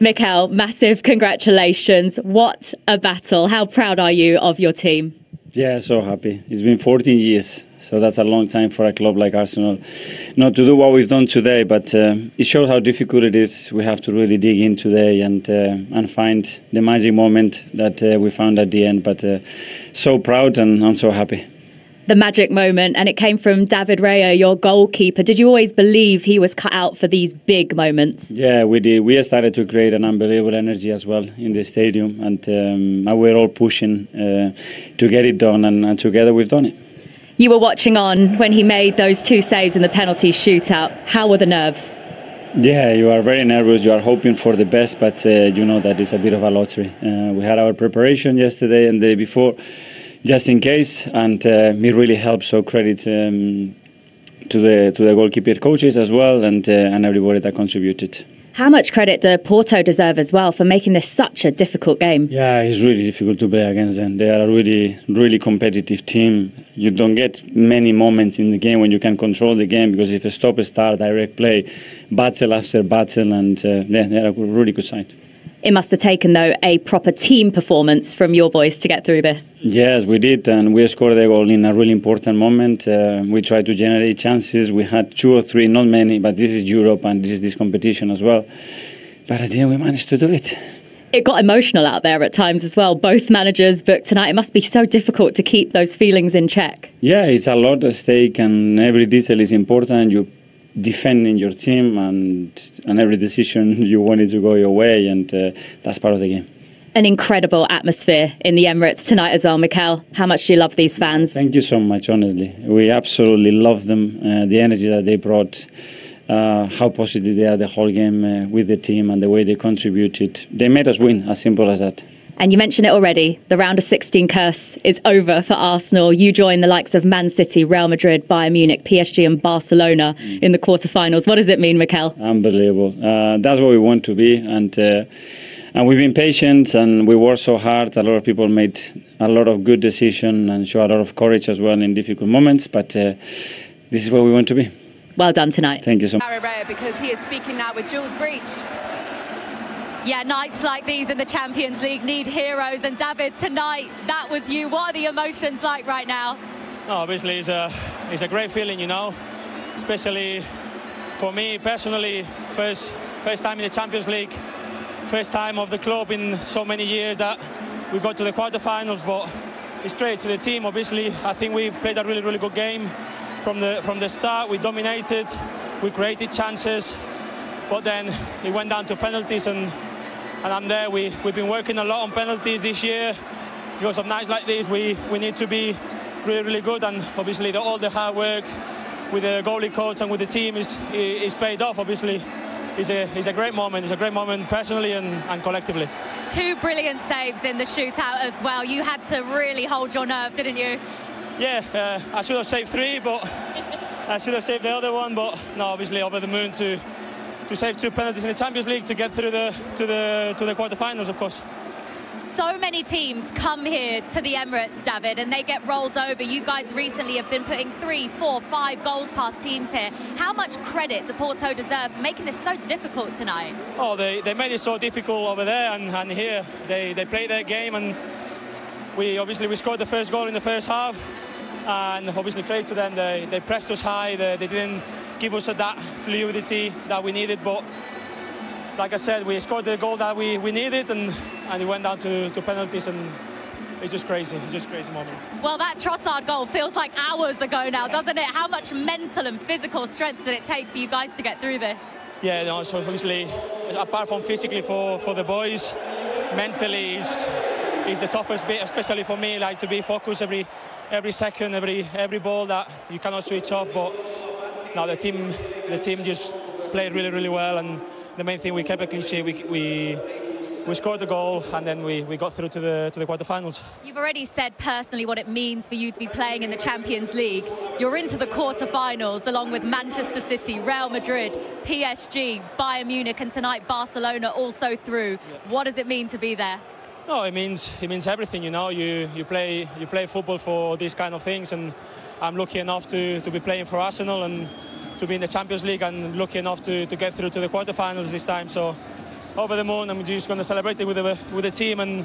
Mikel, massive congratulations. What a battle. How proud are you of your team? Yeah, so happy. It's been 14 years, so that's a long time for a club like Arsenal. Not to do what we've done today, but uh, it shows how difficult it is. We have to really dig in today and uh, and find the magic moment that uh, we found at the end. But uh, so proud and I'm so happy the magic moment, and it came from David Raya, your goalkeeper. Did you always believe he was cut out for these big moments? Yeah, we did. We started to create an unbelievable energy as well in the stadium, and um, we're all pushing uh, to get it done, and, and together we've done it. You were watching on when he made those two saves in the penalty shootout. How were the nerves? Yeah, you are very nervous. You are hoping for the best, but uh, you know that it's a bit of a lottery. Uh, we had our preparation yesterday and the day before just in case, and uh, it really helps. So credit um, to the to the goalkeeper coaches as well, and uh, and everybody that contributed. How much credit do Porto deserve as well for making this such a difficult game? Yeah, it's really difficult to play against them. They are a really, really competitive team. You don't get many moments in the game when you can control the game because if a stop, a start, direct play, battle after battle, and uh, yeah, they're a really good side. It must have taken, though, a proper team performance from your boys to get through this. Yes, we did, and we scored a goal in a really important moment. Uh, we tried to generate chances. We had two or three, not many, but this is Europe and this is this competition as well. But at the end, we managed to do it. It got emotional out there at times as well. Both managers booked tonight. It must be so difficult to keep those feelings in check. Yeah, it's a lot at stake, and every detail is important. You defending your team and and every decision you wanted to go your way, and uh, that's part of the game. An incredible atmosphere in the Emirates tonight as well, Mikel. How much do you love these fans? Thank you so much. Honestly, we absolutely love them. Uh, the energy that they brought. Uh, how positive they are the whole game uh, with the team and the way they contributed. They made us win, as simple as that. And you mentioned it already. The round of 16 curse is over for Arsenal. You join the likes of Man City, Real Madrid, Bayern Munich, PSG, and Barcelona in the quarterfinals. What does it mean, Mikel? Unbelievable. Uh, that's what we want to be. And uh, and we've been patient and we worked so hard. A lot of people made a lot of good decisions and show a lot of courage as well in difficult moments. But uh, this is where we want to be. Well done tonight. Thank you so much. Because he is speaking now with Jules Breach. Yeah, nights like these in the Champions League need heroes. And David, tonight, that was you. What are the emotions like right now? No, obviously, it's a, it's a great feeling, you know, especially for me personally, first, first time in the Champions League, first time of the club in so many years that we got to the quarterfinals. But it's great to the team. Obviously, I think we played a really, really good game from the from the start. We dominated, we created chances, but then it went down to penalties and and I'm there. We, we've been working a lot on penalties this year. Because of nights like this, we, we need to be really, really good. And obviously, the, all the hard work with the goalie coach and with the team is, is paid off, obviously. It's a, it's a great moment. It's a great moment personally and, and collectively. Two brilliant saves in the shootout as well. You had to really hold your nerve, didn't you? Yeah, uh, I should have saved three, but I should have saved the other one. But no, obviously over the moon to to save two penalties in the Champions League to get through the to the to the quarterfinals, of course. So many teams come here to the Emirates, David, and they get rolled over. You guys recently have been putting three, four, five goals past teams here. How much credit do Porto deserve for making this so difficult tonight? Oh, they, they made it so difficult over there and, and here. They, they played their game and we obviously we scored the first goal in the first half and obviously played to them. They, they pressed us high. They, they didn't give us that fluidity that we needed. But like I said, we scored the goal that we, we needed and, and it went down to, to penalties and it's just crazy. It's just crazy moment. Well, that Trossard goal feels like hours ago now, doesn't it? How much mental and physical strength did it take for you guys to get through this? Yeah, no, so obviously, apart from physically for, for the boys, mentally is is the toughest bit, especially for me, like to be focused every every second, every every ball that you cannot switch off. But no, the team, the team just played really, really well, and the main thing we kept a clean sheet. We, we we scored the goal and then we, we got through to the to the quarterfinals. You've already said personally what it means for you to be playing in the Champions League. You're into the quarterfinals along with Manchester City, Real Madrid, PSG, Bayern Munich, and tonight Barcelona also through. Yeah. What does it mean to be there? No, it means it means everything. You know, you you play you play football for these kind of things, and I'm lucky enough to, to be playing for Arsenal and to be in the Champions League, and lucky enough to, to get through to the quarterfinals this time. So over the moon. I'm just going to celebrate it with the with the team and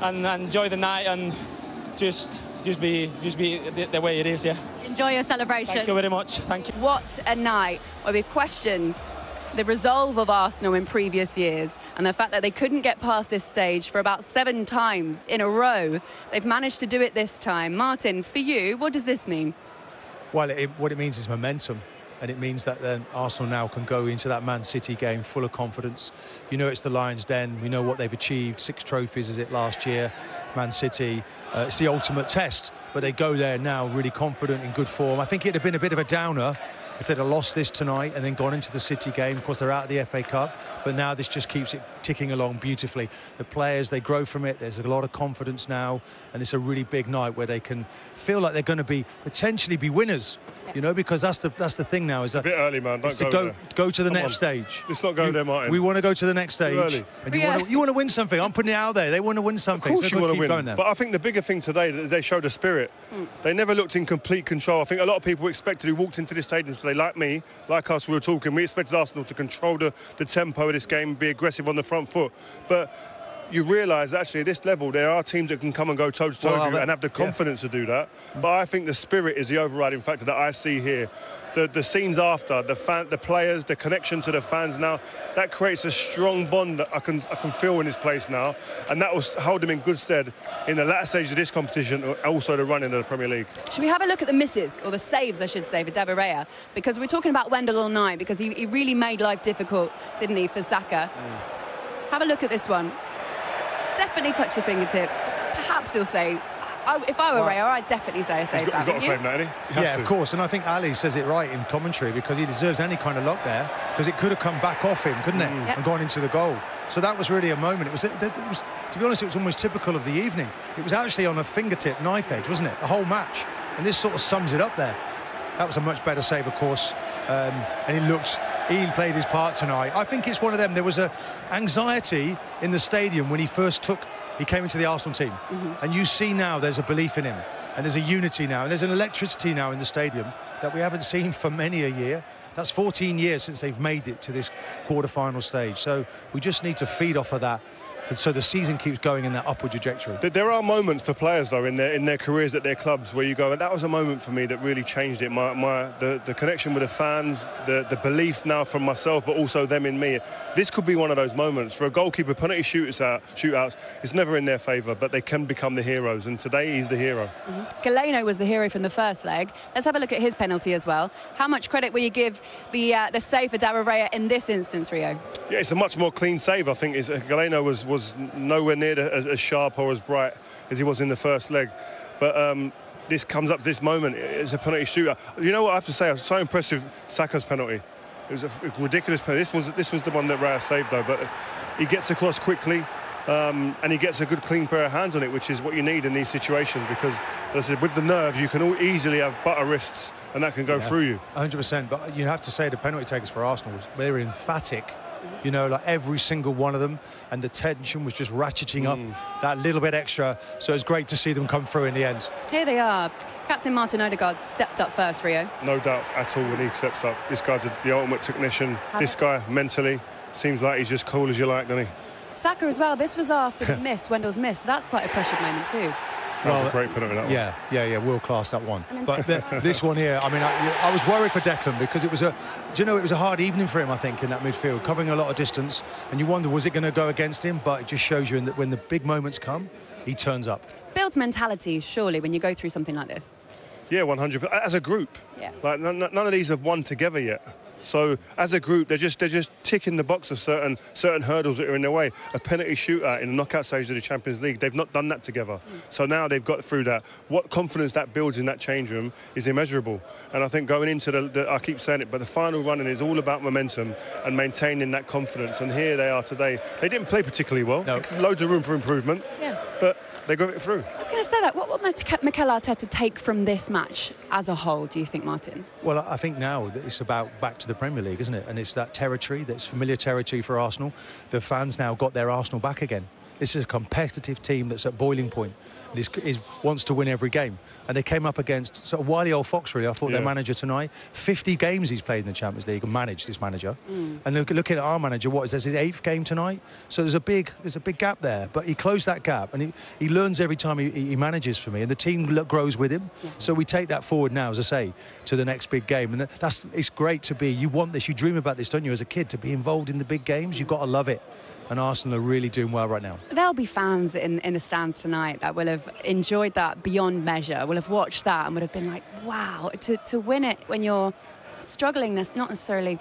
and enjoy the night and just just be just be the, the way it is. Yeah. Enjoy your celebration. Thank you very much. Thank you. What a night where we questioned the resolve of Arsenal in previous years and the fact that they couldn't get past this stage for about seven times in a row. They've managed to do it this time. Martin, for you, what does this mean? Well, it, what it means is momentum. And it means that then Arsenal now can go into that Man City game full of confidence. You know, it's the Lions' Den. We know what they've achieved. Six trophies, is it last year? Man City. Uh, it's the ultimate test. But they go there now really confident, in good form. I think it'd have been a bit of a downer if they'd have lost this tonight and then gone into the City game. Of course, they're out of the FA Cup, but now this just keeps it ticking along beautifully. The players, they grow from it. There's a lot of confidence now, and it's a really big night where they can feel like they're going to be potentially be winners. You know, because that's the that's the thing now is that a bit early, man. Don't is to go go there. go to the Come next on. stage. Let's not go You- there, Martin. We want to go to the next stage, early. and you Yeah. want to you want to win something. I'm putting it out there. They want to win Of something. course so you want to win. going there. But I think the bigger thing today that they showed a spirit. Hmm. They never looked in complete control. I think a lot of people expected who walked into this stadium today, like me, like us, we were talking. We expected Arsenal to control the, the tempo of this game, be aggressive on the front foot. But you realise actually at this level there are teams that can come and go toe to toe Well, with you and have the yeah. confidence to do that. But I think the spirit is the overriding factor that I see here. The, the scenes after, the fan, the players, the connection to the fans now, that creates a strong bond that I can I can feel in this place now, and that will hold him in good stead in the latter stage of this competition, and also the run into the Premier League. Should we have a look at the misses, or the saves, I should say, for David Raya? Because we're talking about Wendell all night, because he, he really made life difficult, didn't he, for Saka? Mm. Have a look at this one. Definitely touch the fingertip. Perhaps he'll say, I, if I were Well- Raya, I'd definitely say I He's saved got, that. he's got to wouldn't you? that, he? He Yeah, to. of course, and I think Ali says it right in commentary because he deserves any kind of luck there because it could have come back off him, couldn't it, Yep. and gone into the goal. So that was really a moment. It was, it was, to be honest, it was almost typical of the evening. It was actually on a fingertip knife edge, wasn't it? The whole match, and this sort of sums it up there. That was a much better save, of course, um, and he looks. He played his part tonight. I think it's one of them. There was a anxiety in the stadium when he first took. He came into the Arsenal team, mm-hmm. and you see now there's a belief in him, and there's a unity now, and there's an electricity now in the stadium that we haven't seen for many a year. That's 14 years since they've made it to this quarter-final stage. So we just need to feed off of that, so the season keeps going in that upward trajectory. There- There are moments for players though in their in their careers at their clubs where you go, and that was a moment for me that really changed it. My, my the, the connection with the fans, the, the belief now from myself, but also them in me. This could be one of those moments for a goalkeeper. Penalty shootouts, out, shootouts, it's never in their favour, but they can become the heroes. And today he's the hero. Galeno was the hero from the first leg. Let's have a look at his penalty as well. How much credit will you give the uh, the save for David Raya in this instance, Rio? Yeah, it's a much more clean save. I think it's, uh, Galeno was was nowhere near the, as, as sharp or as bright as he was in the first leg, but. Um, this comes up to this moment. It's a penalty shooter. You know what I have to say? I was so impressive Saka's penalty. It was a ridiculous penalty. This was this was the one that Raya saved though. But he gets across quickly, um, and he gets a good clean pair of hands on it, which is what you need in these situations. Because as I said, with the nerves, you can all easily have butter wrists, and that can go through you. 100%. But you have to say the penalty takers for Arsenal, was- they were emphatic. You know, like every single one of them, and the tension was just ratcheting up mm. that little bit extra. So it's great to see them come through in the end. Here they are. Captain Martin Odegaard stepped up first, Rio. no doubts at all when he steps up. This guy's a, the ultimate technician. This guy mentally seems like he's just cool as you like, doesn't he? Saka as well. This was after the miss, Wendell's miss. That's quite a pressured moment too. That was Well, a great penalty. That one. Yeah, yeah, yeah, world class that one. But the, this one here, I mean, I, I was worried for Declan because it was a, do you know, it was a hard evening for him. I think in that midfield, covering a lot of distance, and you wonder was it going to go against him? But it just shows you in that when the big moments come, he turns up. Builds mentality, surely, when you go through something like this. Yeah, 100. As a group, Yeah. like none, none of these have won together yet. So as a group, they're just they're just ticking the box of certain certain hurdles that are in their way. A penalty shootout in the knockout stage of the Champions League, they've not done that together. So now they've got through that. What confidence that builds in that change room is immeasurable. And I think going into the, the I keep saying it, but the final running is all about momentum and maintaining that confidence. And here they are today. They didn't play particularly well. No. Loads of room for improvement. Yeah. But they got it through. I was going to say that. What will Mikel Mikel Arteta take from this match as a whole, do you think, Martin? Well, I think now that it's about back to the Premier League, isn't it? And it's that territory that's familiar territory for Arsenal. The fans now got their Arsenal back again. This is a competitive team that's at boiling point and is, is, wants to win every game. And they came up against sort of wily old fox, really. I thought Yeah. their manager tonight, 50 games he's played in the Champions League and managed this manager. Mm. And look, looking at our manager, what is this, his eighth game tonight? So there's a big there's a big gap there. But he closed that gap and he, he learns every time he, he manages for me. And the team lo- grows with him. So we take that forward now, as I say, to the next big game. And that's it's great to be. You want this, you dream about this, don't you, as a kid, to be involved in the big games. You've got to love it. And Arsenal are really doing well right now. There'll be fans in, in the stands tonight that will have enjoyed that beyond measure, will have watched that and would have been like, wow, to, to win it when you're struggling, that's not necessarily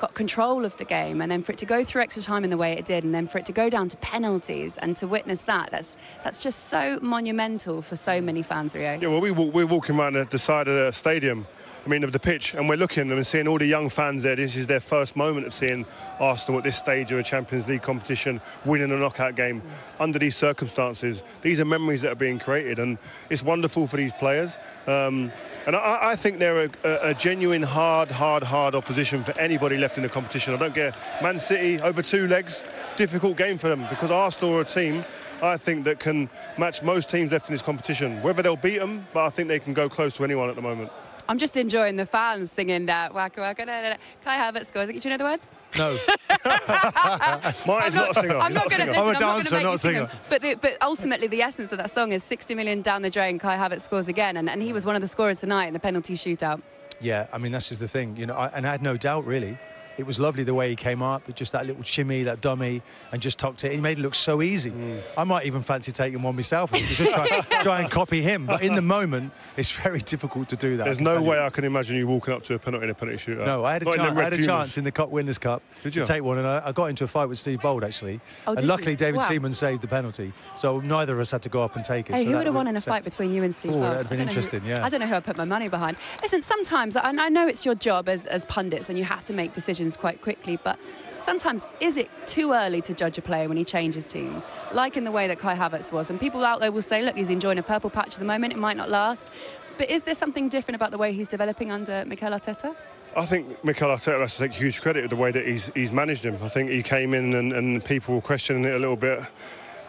got control of the game, and then for it to go through extra time in the way it did, and then for it to go down to penalties and to witness that, that's, that's just so monumental for so many fans, Rio. Yeah, well, we, we're walking around the, the side of the stadium, I mean, of the pitch, and we're looking and seeing all the young fans there. This is their first moment of seeing Arsenal at this stage of a Champions League competition, winning a knockout game under these circumstances. These are memories that are being created, and it's wonderful for these players. Um, and I, I think they're a, a, genuine hard, hard, hard opposition for anybody left in the competition. I don't care. Man City over two legs, difficult game for them because Arsenal are a team. I think that can match most teams left in this competition. Whether they'll beat them, but I think they can go close to anyone at the moment. I'm just enjoying the fans singing that waka waka da, da, da. Kai Havertz scores. Do you know the words? No. Martin's not, a singer. I'm He's not going to singer. listen. I'm a I'm not going dancer, to make not you a sing singer. them. But, the, but ultimately, the essence of that song is 60 million down the drain. Kai Havertz scores again, and, and he was one of the scorers tonight in the penalty shootout. Yeah, I mean that's just the thing, you know. I, and I had no doubt really. It was lovely the way he came up, with just that little shimmy, that dummy, and just tucked it. He made it look so easy. Mm. I might even fancy taking one myself, just try, try and copy him. But in the moment, it's very difficult to do that. There's no tell you. way I can imagine you walking up to a penalty in a penalty shootout. No, I had a Not in chance. I had a chance in the Cup Winners' Cup Did to you? take one, and I, I got into a fight with Steve Bould actually. Oh, and did luckily, you? David Wow. Seaman saved the penalty, so neither of us had to go up and take it. Hey, so who would have won in a so- fight between you and Steve? Oh, that'd have been I don't know who- interesting, yeah. I don't know who I put my money behind. Listen, sometimes, and I know it's your job as, as pundits, and you have to make decisions quite quickly, but sometimes is it too early to judge a player when he changes teams, like in the way that Kai Havertz was? And people out there will say, look, he's enjoying a purple patch at the moment. It might not last. But is there something different about the way he's developing under Mikel Arteta? I think Mikel Arteta has to take huge credit of the way that he's, he's managed him. I think he came in and, and people were questioning it a little bit,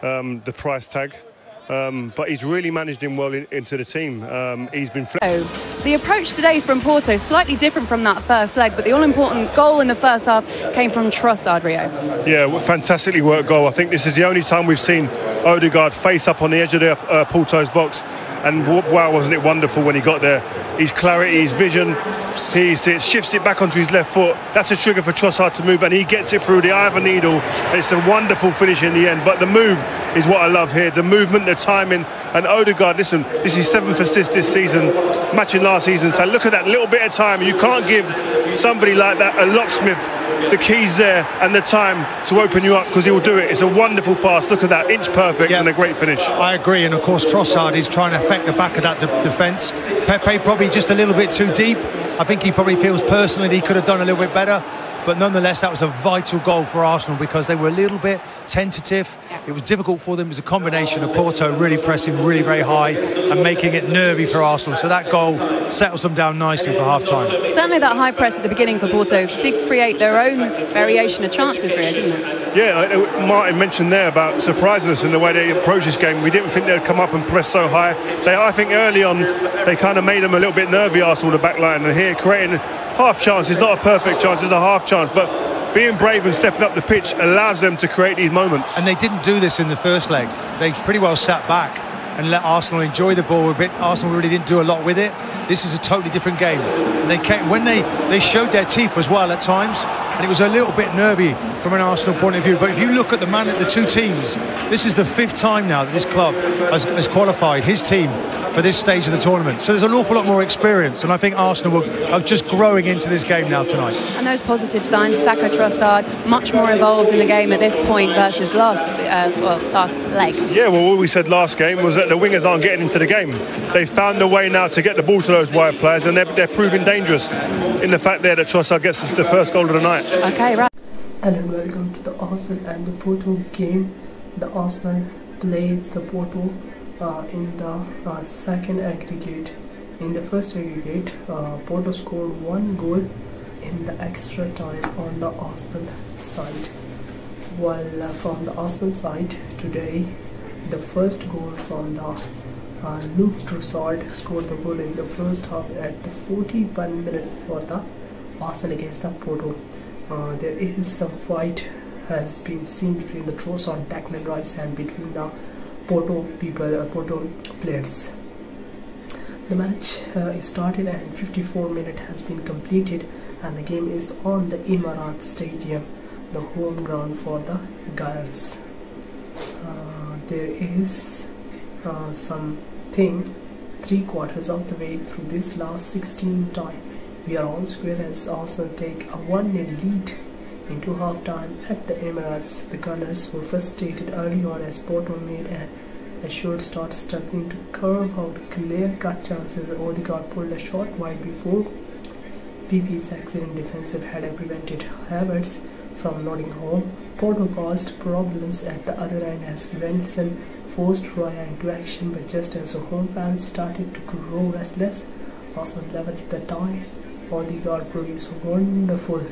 um, the price tag. Um, but he's really managed him well in, into the team. Um, he's been flexible. The approach today from Porto slightly different from that first leg, but the all-important goal in the first half came from Trossard, Rio. Yeah, well, fantastically worked goal. I think this is the only time we've seen Odegaard face up on the edge of the, uh, Porto's box. And wow, wasn't it wonderful when he got there? His clarity, his vision, he shifts it back onto his left foot. That's a trigger for Trossard to move, and he gets it through the eye of a needle. It's a wonderful finish in the end. But the move is what I love here the movement, the timing. And Odegaard, listen, this is seventh assist this season, matching last season. So look at that little bit of time. You can't give somebody like that, a locksmith, the keys there and the time to open you up because he will do it. It's a wonderful pass. Look at that, inch perfect Yeah. and a great finish. I agree, and of course Trossard is trying to the back of that de- defence. Pepe probably just a little bit too deep. I think he probably feels personally he could have done a little bit better. But nonetheless, that was a vital goal for Arsenal because they were a little bit tentative. It was difficult for them. It was a combination of Porto really pressing really very high and making it nervy for Arsenal. So that goal settles them down nicely for half time. Certainly, that high press at the beginning for Porto did create their own variation of chances, Rio, didn't it? Yeah, uh, Martin mentioned there about surprising us in the way they approached this game. We didn't think they'd come up and press so high. They, I think early on, they kind of made them a little bit nervy, Arsenal, the back line. And here, creating half chances, not a perfect chance, it's a half chance. But being brave and stepping up the pitch allows them to create these moments. And they didn't do this in the first leg. They pretty well sat back and let Arsenal enjoy the ball a bit. Arsenal really didn't do a lot with it. This is a totally different game. They came, when they, they showed their teeth as well at times, and it was a little bit nervy from an Arsenal point of view. But if you look at the man, at the two teams, this is the fifth time now that this club has, has qualified his team for this stage of the tournament. So there's an awful lot more experience, and I think Arsenal are, are just growing into this game now tonight. And those positive signs, Saka Trossard, much more involved in the game at this point versus last, uh, well, last leg. Yeah, well, what we said last game was that the wingers aren't getting into the game. They found a way now to get the ball to those wide players, and they're, they're proving dangerous in the fact there that Trossard gets the first goal of the night. Okay, right. Hello and welcome to the Arsenal and the Porto game. The Arsenal plays the Porto in the uh, second aggregate. In the first aggregate, uh, Porto scored one goal in the extra time on the Arsenal side. while uh, from the Arsenal side today, the first goal from the uh, Luke Trossard scored the goal in the first half at the 41 minute for the Arsenal against the Porto. Uh, there is some fight has been seen between the Trossard, Declan Rice and between the Porto people, uh, Porto players. The match uh, is started and 54 minute has been completed and the game is on the Emirates Stadium, the home ground for the Gunners. Uh, there is uh, something three quarters of the way through this last 16 time. We are on square as Arsenal take a 1-0 lead into half time at the Emirates. The Gunners were frustrated early on as Porto made an assured start struggling to curve out clear-cut chances. Odegaard pulled a shot wide before Pepe's excellent defensive header prevented Havertz from nodding home. Porto caused problems at the other end as Svensson forced Raya into action, but just as the home fans started to grow restless, Arsenal leveled the tie. Odegaard produced a wonderful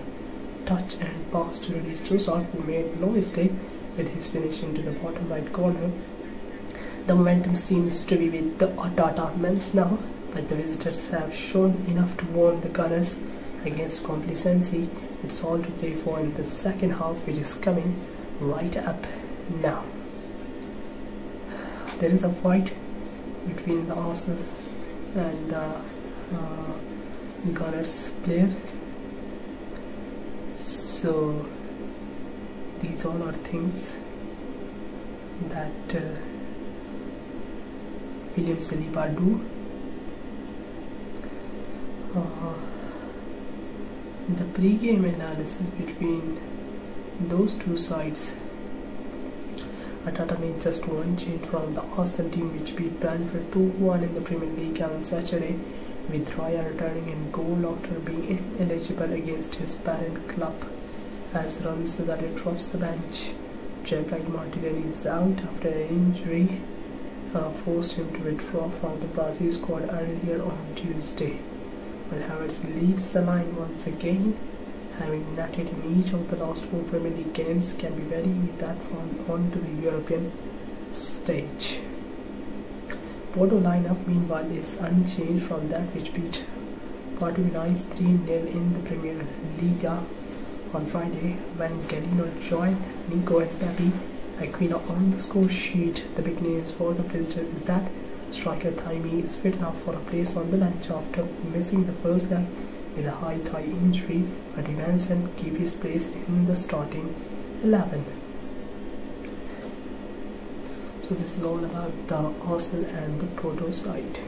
touch and pass to release Trossard, who made no mistake with his finish into the bottom right corner. The momentum seems to be with the Tata men's now, but the visitors have shown enough to warn the Gunners against complacency. It's all to play for in the second half, which is coming right up now. There is a fight between the Arsenal and the uh, Gunners player. So these all are things that uh, William Saliba do. Uh, the pre-game analysis between those two sides Arteta made just one change from the Austin team which beat Brentford 2-1 in the Premier League on Saturday with Raya returning in goal after being ineligible against his parent club as Ramsdale drops the bench. Gabriel Martinelli is out after an injury uh, forced him to withdraw from the Brazil squad earlier on Tuesday. While Havertz leads the line once again, having netted in each of the last four Premier League games, can be ready with that form onto the European stage. Porto lineup meanwhile is unchanged from that which beat Portuguese 3-0 in the Primeira Liga on Friday when Galeno joined Nico and Pepe Aquino on the score sheet. The big news for the visitor is that striker Taremi is fit enough for a place on the bench after missing the first leg with a high thigh injury, but he managed to keep his place in the starting 11. So this is all about the Arsenal and the Porto side.